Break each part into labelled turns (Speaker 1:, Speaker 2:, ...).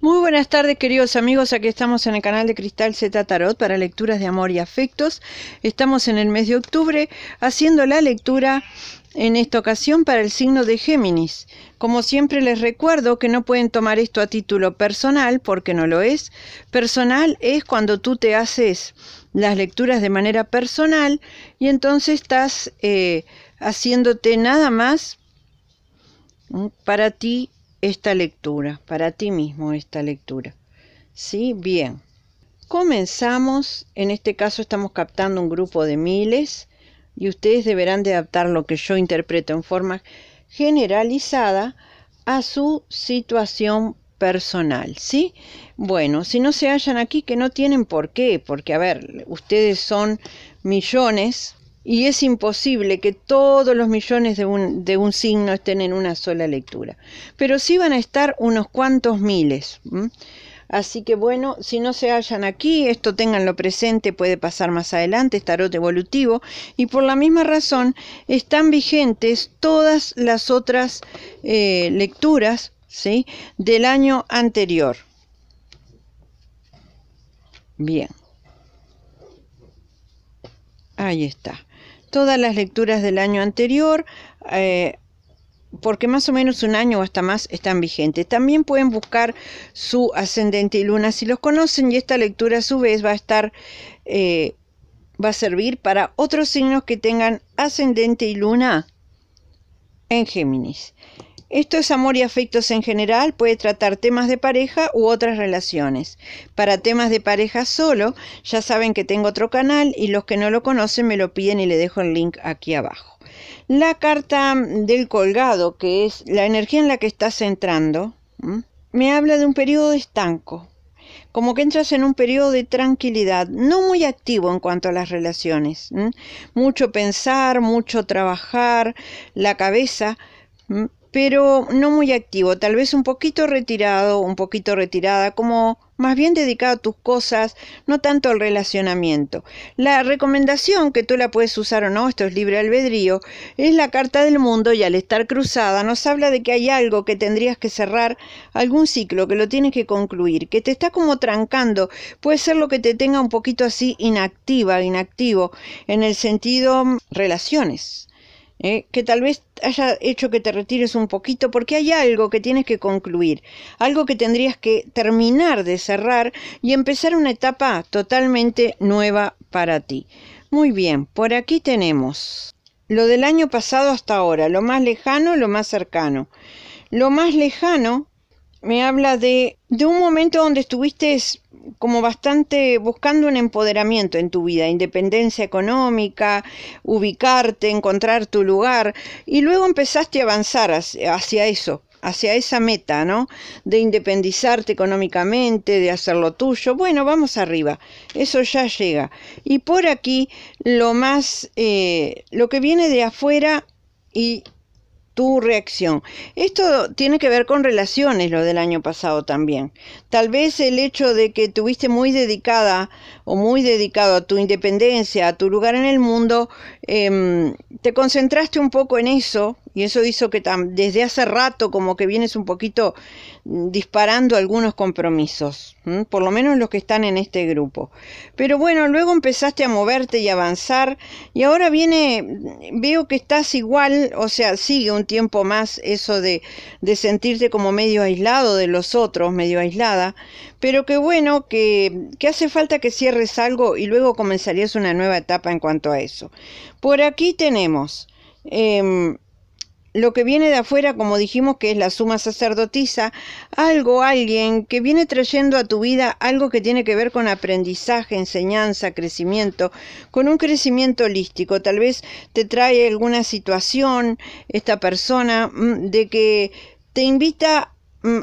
Speaker 1: Muy buenas tardes queridos amigos, aquí estamos en el canal de Cristal Z Tarot para lecturas de amor y afectos. Estamos en el mes de octubre haciendo la lectura en esta ocasión para el signo de Géminis. Como siempre les recuerdo que no pueden tomar esto a título personal porque no lo es. Personal es cuando tú te haces las lecturas de manera personal y entonces estás eh, haciéndote nada más para ti esta lectura, para ti mismo esta lectura. ¿Sí? Bien. Comenzamos, en este caso estamos captando un grupo de miles y ustedes deberán de adaptar lo que yo interpreto en forma generalizada a su situación personal, ¿sí? Bueno, si no se hallan aquí, que no tienen por qué, porque a ver, ustedes son millones y es imposible que todos los millones de un, de un signo estén en una sola lectura. Pero sí van a estar unos cuantos miles. Así que bueno, si no se hallan aquí, esto tenganlo presente, puede pasar más adelante, es tarot evolutivo, y por la misma razón están vigentes todas las otras eh, lecturas ¿sí? del año anterior. Bien. Ahí está todas las lecturas del año anterior, eh, porque más o menos un año o hasta más están vigentes. También pueden buscar su ascendente y luna si los conocen y esta lectura a su vez va a estar, eh, va a servir para otros signos que tengan ascendente y luna en Géminis. Esto es amor y afectos en general, puede tratar temas de pareja u otras relaciones. Para temas de pareja solo, ya saben que tengo otro canal y los que no lo conocen me lo piden y le dejo el link aquí abajo. La carta del colgado, que es la energía en la que estás entrando, me habla de un periodo estanco, como que entras en un periodo de tranquilidad, no muy activo en cuanto a las relaciones. Mucho pensar, mucho trabajar, la cabeza pero no muy activo, tal vez un poquito retirado, un poquito retirada, como más bien dedicado a tus cosas, no tanto al relacionamiento. La recomendación, que tú la puedes usar o no, esto es libre albedrío, es la carta del mundo y al estar cruzada nos habla de que hay algo que tendrías que cerrar, algún ciclo que lo tienes que concluir, que te está como trancando, puede ser lo que te tenga un poquito así inactiva, inactivo, en el sentido relaciones ¿eh? que tal vez haya hecho que te retires un poquito porque hay algo que tienes que concluir, algo que tendrías que terminar de cerrar y empezar una etapa totalmente nueva para ti. Muy bien, por aquí tenemos lo del año pasado hasta ahora, lo más lejano, lo más cercano. Lo más lejano me habla de, de un momento donde estuviste como bastante buscando un empoderamiento en tu vida, independencia económica, ubicarte, encontrar tu lugar, y luego empezaste a avanzar hacia, eso, hacia esa meta, ¿no? De independizarte económicamente, de hacer lo tuyo. Bueno, vamos arriba, eso ya llega. Y por aquí lo más, eh, lo que viene de afuera y tu reacción. Esto tiene que ver con relaciones, lo del año pasado también. Tal vez el hecho de que tuviste muy dedicada o muy dedicado a tu independencia, a tu lugar en el mundo, em, te concentraste un poco en eso y eso hizo que desde hace rato como que vienes un poquito disparando algunos compromisos, por lo menos los que están en este grupo. Pero bueno, luego empezaste a moverte y avanzar y ahora viene, veo que estás igual, o sea, sigue un tiempo más eso de, de sentirte como medio aislado de los otros, medio aislada, pero que bueno, que, que hace falta que cierres algo y luego comenzarías una nueva etapa en cuanto a eso. Por aquí tenemos... Em, lo que viene de afuera, como dijimos, que es la suma sacerdotisa, algo, alguien que viene trayendo a tu vida algo que tiene que ver con aprendizaje, enseñanza, crecimiento, con un crecimiento holístico. Tal vez te trae alguna situación esta persona mm, de que te invita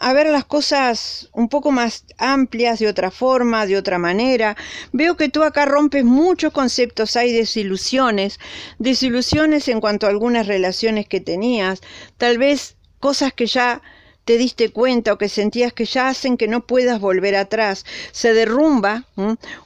Speaker 1: a ver las cosas un poco más amplias, de otra forma, de otra manera. Veo que tú acá rompes muchos conceptos, hay desilusiones, desilusiones en cuanto a algunas relaciones que tenías, tal vez cosas que ya te diste cuenta o que sentías que ya hacen que no puedas volver atrás. Se derrumba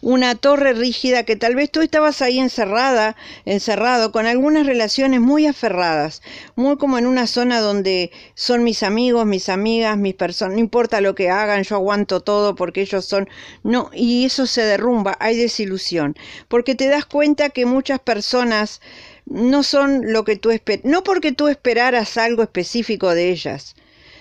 Speaker 1: una torre rígida que tal vez tú estabas ahí encerrada, encerrado, con algunas relaciones muy aferradas, muy como en una zona donde son mis amigos, mis amigas, mis personas, no importa lo que hagan, yo aguanto todo porque ellos son, no, y eso se derrumba, hay desilusión, porque te das cuenta que muchas personas no son lo que tú esperas, no porque tú esperaras algo específico de ellas,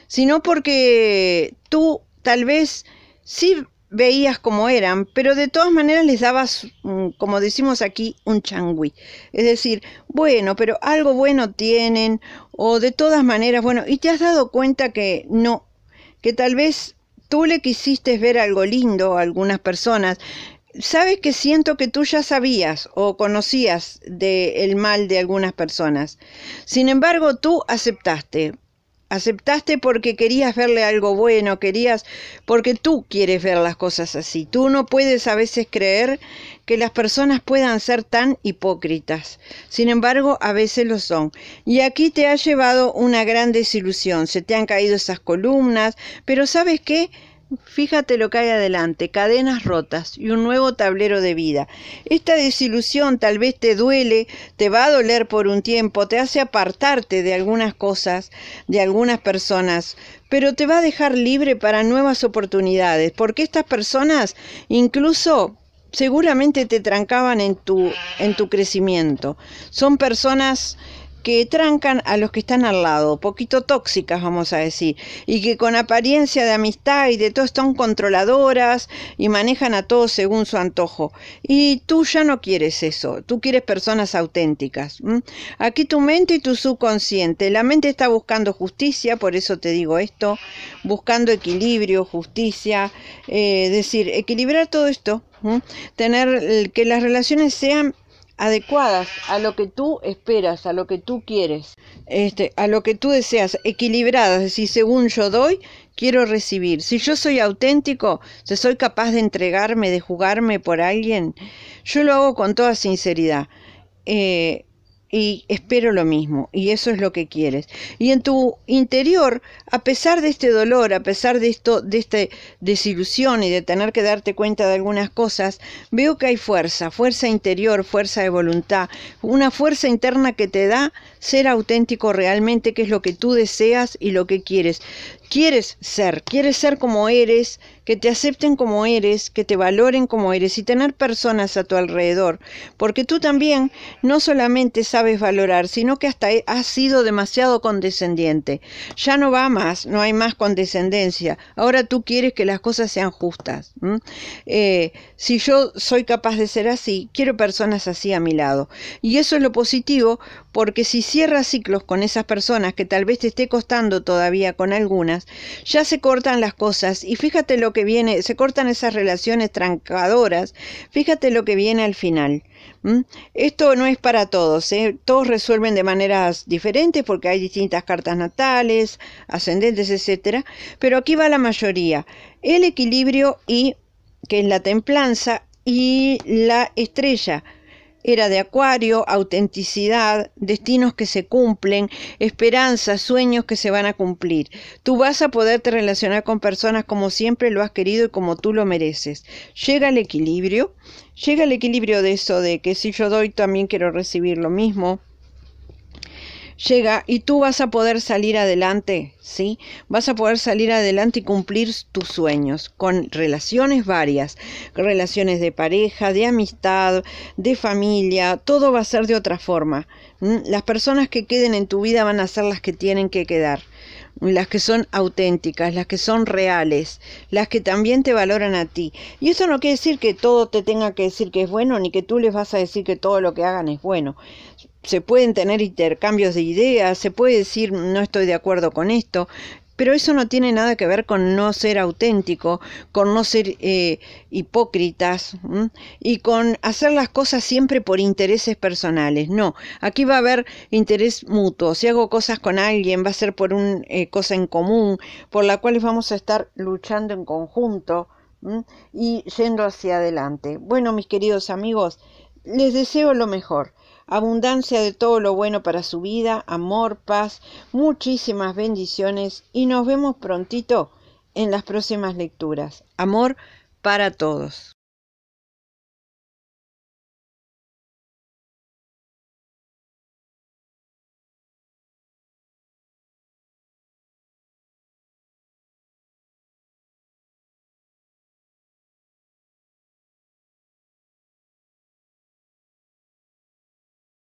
Speaker 1: sino porque tú tal vez sí veías como eran, pero de todas maneras les dabas, mm, como decimos aquí, un changui. Es decir, bueno, pero algo bueno tienen, o de todas maneras, bueno, y te has dado cuenta que no, que tal vez tú le quisiste ver algo lindo a algunas personas, sabes que siento que tú ya sabías o conocías del mal de algunas personas. Sin embargo, tú aceptaste. Aceptaste porque querías verle algo bueno, querías, porque tú quieres ver las cosas así. Tú no puedes a veces creer que las personas puedan ser tan hipócritas. Sin embargo, a veces lo son. Y aquí te ha llevado una gran desilusión. Se te han caído esas columnas, pero ¿sabes qué? Fíjate lo que hay adelante, cadenas rotas y un nuevo tablero de vida. Esta desilusión tal vez te duele, te va a doler por un tiempo, te hace apartarte de algunas cosas, de algunas personas, pero te va a dejar libre para nuevas oportunidades, porque estas personas incluso seguramente te trancaban en tu, en tu crecimiento. Son personas que trancan a los que están al lado, poquito tóxicas vamos a decir, y que con apariencia de amistad y de todo están controladoras y manejan a todos según su antojo. Y tú ya no quieres eso, tú quieres personas auténticas. Aquí tu mente y tu subconsciente, la mente está buscando justicia, por eso te digo esto, buscando equilibrio, justicia, eh, decir, equilibrar todo esto, tener que las relaciones sean adecuadas a lo que tú esperas, a lo que tú quieres, este, a lo que tú deseas, equilibradas, es decir, según yo doy, quiero recibir. Si yo soy auténtico, si soy capaz de entregarme, de jugarme por alguien, yo lo hago con toda sinceridad. Eh, y espero lo mismo, y eso es lo que quieres. Y en tu interior, a pesar de este dolor, a pesar de esto, de esta desilusión y de tener que darte cuenta de algunas cosas, veo que hay fuerza, fuerza interior, fuerza de voluntad, una fuerza interna que te da ser auténtico realmente, que es lo que tú deseas y lo que quieres quieres ser, quieres ser como eres, que te acepten como eres, que te valoren como eres y tener personas a tu alrededor, porque tú también no solamente sabes valorar, sino que hasta has sido demasiado condescendiente. Ya no va más, no hay más condescendencia. Ahora tú quieres que las cosas sean justas. Eh, si yo soy capaz de ser así, quiero personas así a mi lado. Y eso es lo positivo, porque si cierras ciclos con esas personas que tal vez te esté costando todavía con algunas, ya se cortan las cosas. Y fíjate lo que viene, se cortan esas relaciones trancadoras, fíjate lo que viene al final. Esto no es para todos, ¿eh? todos resuelven de maneras diferentes porque hay distintas cartas natales, ascendentes, etcétera, pero aquí va la mayoría, el equilibrio y que es la templanza y la estrella, era de acuario, autenticidad, destinos que se cumplen, esperanzas, sueños que se van a cumplir. Tú vas a poderte relacionar con personas como siempre lo has querido y como tú lo mereces. Llega el equilibrio, llega el equilibrio de eso, de que si yo doy también quiero recibir lo mismo llega y tú vas a poder salir adelante, ¿sí? Vas a poder salir adelante y cumplir tus sueños con relaciones varias, relaciones de pareja, de amistad, de familia, todo va a ser de otra forma. Las personas que queden en tu vida van a ser las que tienen que quedar las que son auténticas, las que son reales, las que también te valoran a ti. Y eso no quiere decir que todo te tenga que decir que es bueno, ni que tú les vas a decir que todo lo que hagan es bueno se pueden tener intercambios de ideas, se puede decir no estoy de acuerdo con esto, pero eso no tiene nada que ver con no ser auténtico, con no ser eh, hipócritas y con hacer las cosas siempre por intereses personales. No, aquí va a haber interés mutuo. Si hago cosas con alguien, va a ser por una eh, cosa en común, por la cual vamos a estar luchando en conjunto y yendo hacia adelante. Bueno, mis queridos amigos, les deseo lo mejor abundancia de todo lo bueno para su vida, amor, paz, muchísimas bendiciones y nos vemos prontito en las próximas lecturas. Amor para todos.